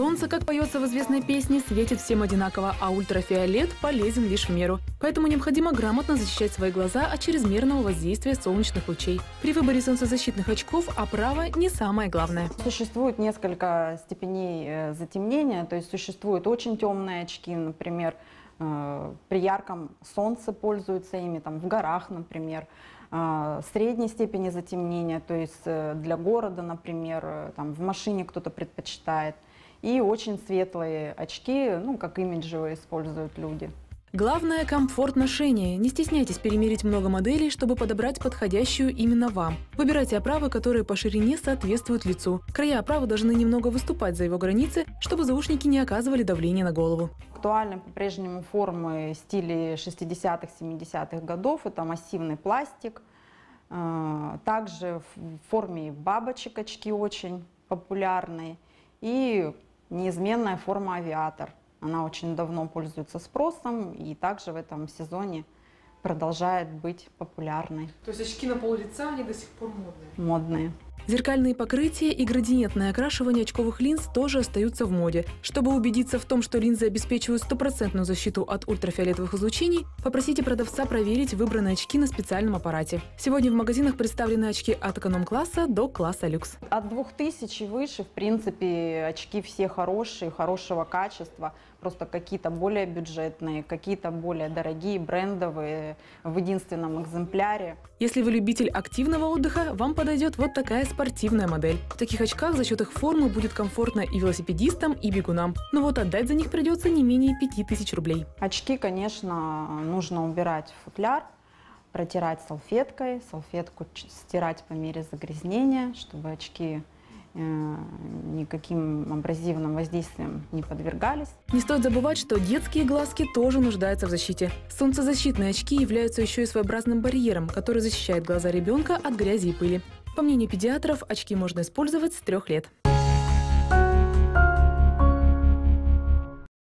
Солнце, как поется в известной песне, светит всем одинаково, а ультрафиолет полезен лишь в меру. Поэтому необходимо грамотно защищать свои глаза от чрезмерного воздействия солнечных лучей. При выборе солнцезащитных очков оправа не самое главное. Существует несколько степеней э, затемнения, то есть существуют очень темные очки, например, э, при ярком солнце пользуются ими, там, в горах, например, э, средней степени затемнения, то есть для города, например, там, в машине кто-то предпочитает, и очень светлые очки, ну, как имиджевые используют люди. Главное – комфорт ношения. Не стесняйтесь перемерить много моделей, чтобы подобрать подходящую именно вам. Выбирайте оправы, которые по ширине соответствуют лицу. Края оправы должны немного выступать за его границы, чтобы заушники не оказывали давления на голову. Актуальны по-прежнему формы стиля 60-х, 70-х годов. Это массивный пластик. А, также в форме бабочек очки очень популярные. И неизменная форма авиатор. Она очень давно пользуется спросом и также в этом сезоне продолжает быть популярной. То есть очки на пол лица, они до сих пор модные? Модные. Зеркальные покрытия и градиентное окрашивание очковых линз тоже остаются в моде. Чтобы убедиться в том, что линзы обеспечивают стопроцентную защиту от ультрафиолетовых излучений, попросите продавца проверить выбранные очки на специальном аппарате. Сегодня в магазинах представлены очки от эконом-класса до класса люкс. От 2000 и выше, в принципе, очки все хорошие, хорошего качества. Просто какие-то более бюджетные, какие-то более дорогие, брендовые, в единственном экземпляре. Если вы любитель активного отдыха, вам подойдет вот такая спортивная модель. В таких очках за счет их формы будет комфортно и велосипедистам, и бегунам. Но вот отдать за них придется не менее 5000 рублей. Очки, конечно, нужно убирать в футляр, протирать салфеткой, салфетку стирать по мере загрязнения, чтобы очки Э, никаким абразивным воздействием не подвергались. Не стоит забывать, что детские глазки тоже нуждаются в защите. Солнцезащитные очки являются еще и своеобразным барьером, который защищает глаза ребенка от грязи и пыли. По мнению педиатров, очки можно использовать с трех лет.